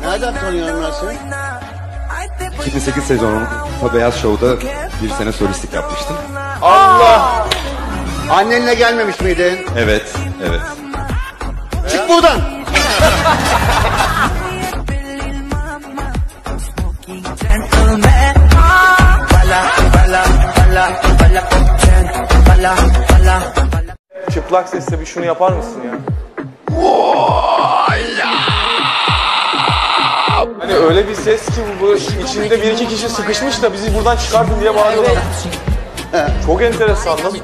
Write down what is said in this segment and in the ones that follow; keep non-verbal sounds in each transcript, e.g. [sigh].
Nereden tanıyorum ben seni? 2008 sezonu Beyaz Show'da bir sene solistlik yapmıştım. Allah! Annenle gelmemiş miydin? Evet, evet. Çık buradan! Çıplak sesle bir şunu yapar mısın ya? Hani öyle bir ses ki bu, bu içinde bir iki kişi sıkışmış da bizi buradan çıkartın diye bağırıyorlar. Çok enteresan nasıl?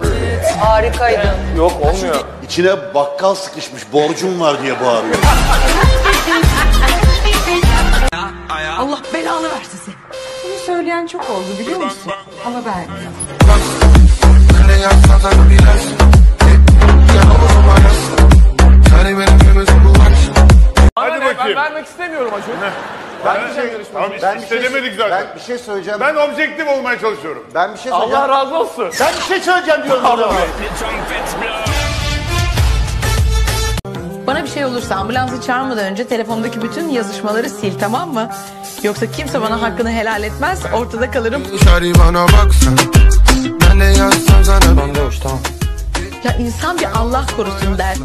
Harikaydı. Yok olmuyor. İçine bakkal sıkışmış borcum var diye bağırıyor. Allah belanı versin seni. Bunu söyleyen çok oldu biliyor musun? Ama ben. Hadi bakayım. Ben vermek istemiyorum Acun. Ben bir şey. Abi Ben bir şey, demedik zaten. ben bir şey söyleyeceğim. Ben objektif olmaya çalışıyorum. Ben bir şey söyleyeceğim. Allah razı olsun. Ben bir şey söyleyeceğim diyorum o zaman. Bana bir şey olursa ambulansı çağırmadan önce telefondaki bütün yazışmaları sil tamam mı? Yoksa kimse bana hakkını helal etmez ortada kalırım. Şari bana baksan Ben de yazsam sana Randevuş tamam. Ya insan bir Allah korusun der.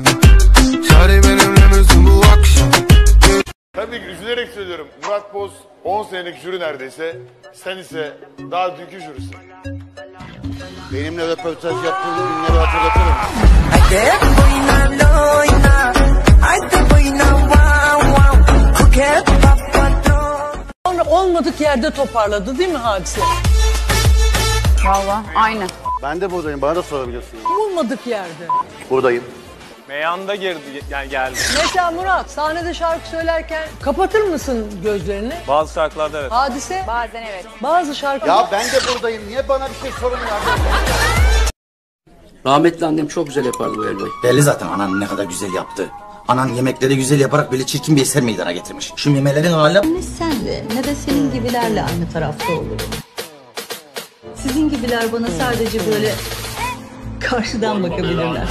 Şari benimle bu Tabii ki üzülerek söylüyorum. Murat Boz 10 senelik jüri neredeyse. Sen ise daha dünkü jürisin. Benimle röportaj yaptığın günleri hatırlatırım. Sonra olmadık yerde toparladı değil mi hadise? Valla aynı. Ben de buradayım. Bana da sorabilirsin. Olmadık yerde. Buradayım. Meyanda girdi yani geldi. Mesela Murat sahnede şarkı söylerken kapatır mısın gözlerini? Bazı şarkılarda evet. Hadise Bazen evet. bazı şarkılar Ya ben de buradayım. Niye bana bir şey sormuyor? Rahmetli annem çok güzel yapardı bu helvayı. Belli zaten anan ne kadar güzel yaptı. Anan yemekleri güzel yaparak böyle çirkin bir eser meydana getirmiş. Şu memelerin hali... Ne sen de ne de senin gibilerle aynı tarafta olurum. Sizin gibiler bana sadece böyle karşıdan bakabilirler.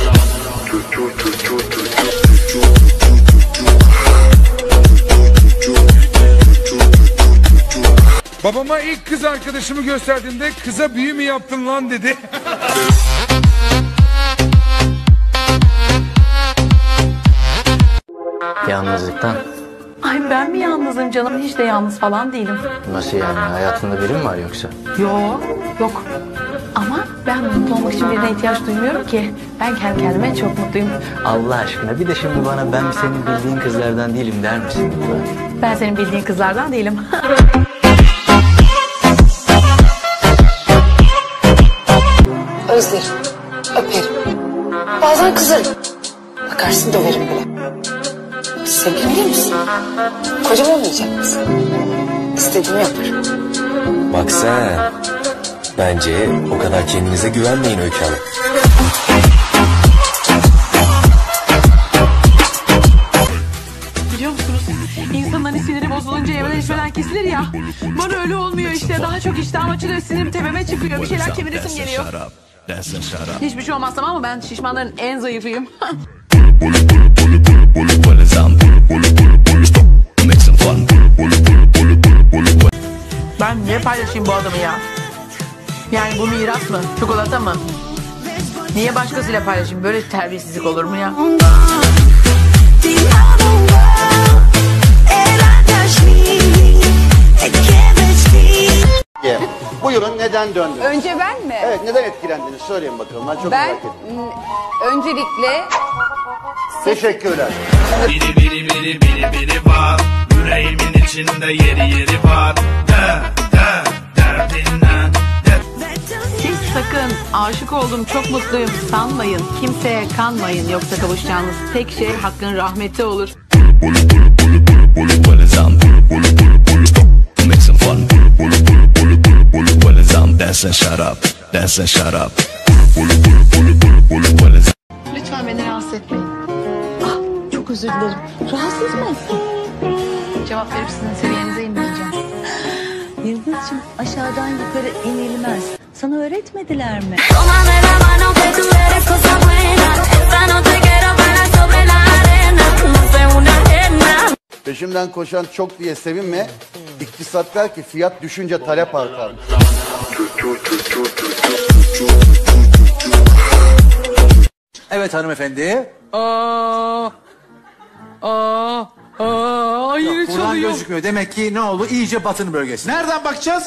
Babama ilk kız arkadaşımı gösterdiğimde kıza büyü mü yaptın lan dedi. Yalnızlıktan. Ay ben mi yalnızım canım? Hiç de yalnız falan değilim. Nasıl yani? Hayatında biri mi var yoksa? Yok, yok. Ben mutlu olmak için birine ihtiyaç duymuyorum ki. Ben kendi kendime çok mutluyum. Allah aşkına bir de şimdi bana ben senin bildiğin kızlardan değilim der misin? Ben senin bildiğin kızlardan değilim. [laughs] özlerim, öperim. Bazen kızarım. Bakarsın döverim bile. Sevgilim değil misin? Kocam olmayacak mısın? İstediğimi yaparım. Bak sen. Bence o kadar kendinize güvenmeyin Öykü Hanım. Biliyor musunuz? İnsanın hani siniri bozulunca yemeden içmeden kesilir ya. Bana öyle olmuyor işte. Daha çok iştahım açılıyor. Sinirim tepeme çıkıyor. Bir şeyler kemiresim geliyor. Hiçbir şey olmaz tamam mı? Ben şişmanların en zayıfıyım. [laughs] ben niye paylaşayım bu adamı ya? Yani bu miras mı? Çikolata mı? Niye başkasıyla paylaşayım? Böyle terbiyesizlik olur mu ya? Buyurun neden döndün? Önce ben mi? Evet neden etkilendiniz? Söyleyin bakalım. Ben çok Ben merak ettim. m, öncelikle Teşekkürler. Biri biri biri biri biri var Yüreğimin içinde yeri yeri var De de derdinden Siz sakın aşık oldum çok mutluyum sanmayın. Kimseye kanmayın yoksa kavuşacağınız tek şey hakkın rahmeti olur. Lütfen beni rahatsız etmeyin. Ah, çok özür dilerim. Rahatsız ettim? Cevap verip sizin seviyenize inmeyeceğim. Yıldız'cığım aşağıdan yukarı inilmez. Sana öğretmediler mi? Peşimden koşan çok diye sevinme. İktisat der ki fiyat düşünce talep artar. Evet hanımefendi. Aa, aa, aa, yine Buradan çalıyor. gözükmüyor. Demek ki ne oldu? İyice batın bölgesi. Nereden bakacağız?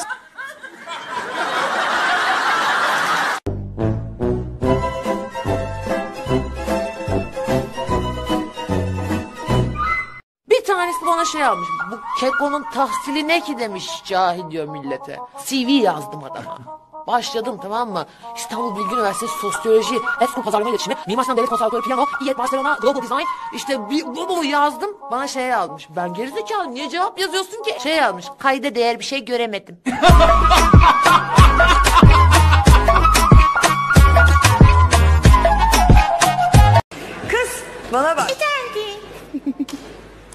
Tanesi bana şey almış. Bu kekonun tahsili ne ki demiş cahil diyor millete. CV yazdım adama. Başladım tamam mı? İstanbul Bilgi Üniversitesi Sosyoloji, Eskul Pazarlama İletişimi, Mimar Sinan Devlet Konservatuarı Piyano, İYET Barcelona, Global Design. İşte bir, bu, bu yazdım. Bana şey yazmış. Ben gerizekalı niye cevap yazıyorsun ki? Şey yazmış. Kayda değer bir şey göremedim. [laughs] Kız bana bak.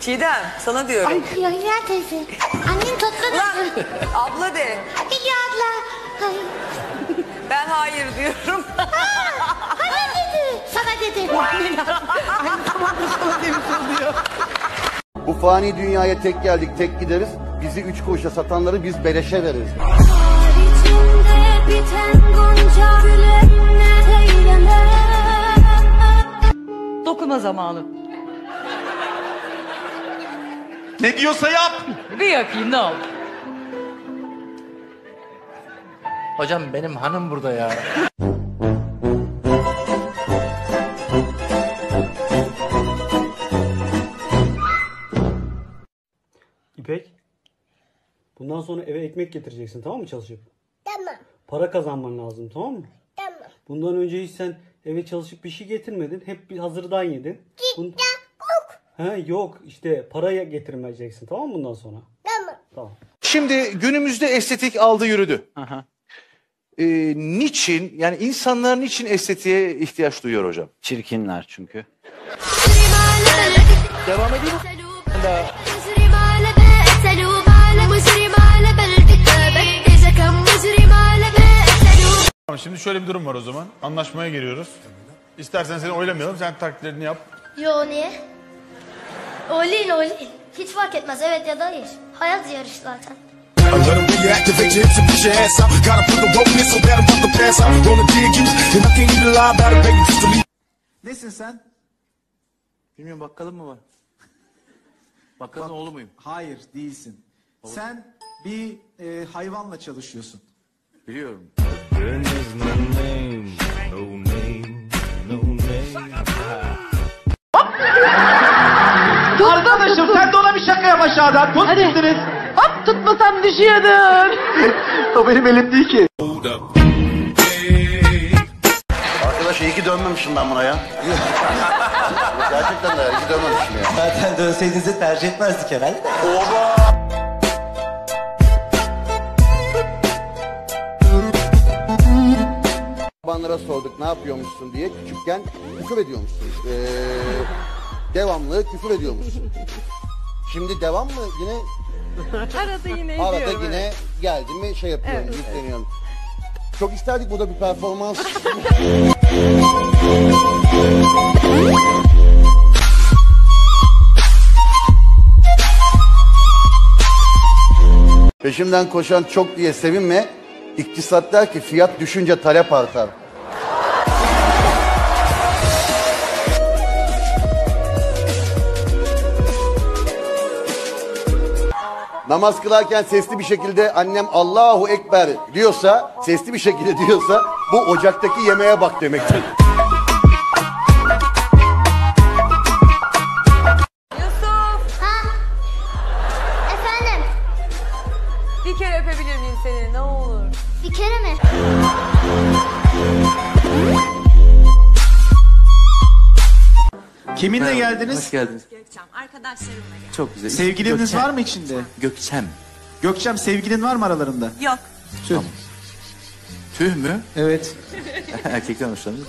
Çiğdem sana diyorum. Ay Yahya teyze. Annen tatlı Ulan abla de. Peki abla. Ay. Ben hayır diyorum. Bana dedi. Sana dedi. [laughs] Bu fani dünyaya tek geldik tek gideriz. Bizi üç kuruşa satanları biz beleşe veririz. İçimde biten gonca gülenle eyleme. Dokuma zamanı. Ne diyorsa yap. Bir yakayım ne olur. Hocam benim hanım burada ya. İpek. Bundan sonra eve ekmek getireceksin tamam mı çalışıp? Tamam. Para kazanman lazım tamam mı? Tamam. Bundan önce hiç sen eve çalışıp bir şey getirmedin. Hep bir hazırdan yedin. Bun... Ha yok işte paraya getirmeyeceksin tamam mı bundan sonra? Tamam. Tamam. Şimdi günümüzde estetik aldı yürüdü. Aha. Ee, niçin yani insanların niçin estetiğe ihtiyaç duyuyor hocam? Çirkinler çünkü. Devam edeyim? Tamam şimdi şöyle bir durum var o zaman. Anlaşmaya giriyoruz. İstersen seni oylamayalım. Sen taklitlerini yap. Yo niye? Oylayın oylayın. Hiç fark etmez evet ya da hayır. Hayat yarış zaten. I let 'em reactivate you to put your ass out. Gotta put the rope in it so bad I'm about to pass out. Gonna dig you, and I can't even lie about it, baby, just to leave. Nesin sen? Bilmiyorum bakkalım mı var? [laughs] Bakkalın oğlu muyum? Hayır değilsin. Sen bir e, hayvanla çalışıyorsun. Biliyorum. Arkadaşım sen de ona bir şaka yap aşağıdan. Tut gittiniz. Hop tutmasam düşüyordun. [laughs] o benim elim değil ki. Arkadaş iyi ki dönmemişim ben buna ya. [laughs] Gerçekten de iyi ki dönmemişim ya. Zaten dönseydiniz de tercih etmezdik herhalde. Babanlara sorduk ne yapıyormuşsun diye küçükken küfür ediyormuşsun. Ee, devamlı küfür ediyormuşsun. Şimdi devam mı yine Arada yine arada ediyorum, yine evet. geldi mi şey yapıyorum Evet, yükleniyorum. Çok isterdik burada bir performans. Peşimden koşan çok diye sevinme. İktisat der ki fiyat düşünce talep artar. Namaz kılarken sesli bir şekilde annem Allahu Ekber diyorsa, sesli bir şekilde diyorsa bu ocaktaki yemeğe bak demektir. Yusuf Efendim bir kere öpebilir miyim seni ne olur? bir kere mi? Kiminle geldiniz? Hoş geldiniz. Gökçem arkadaşlarımla gel. Çok güzel. Sevgiliniz Gökçem. var mı içinde? Gökçem. Gökçem sevgilin var mı aralarında? Yok. Tüh. Tüh mü? Evet. [laughs] Erkekten hoşlanıyor.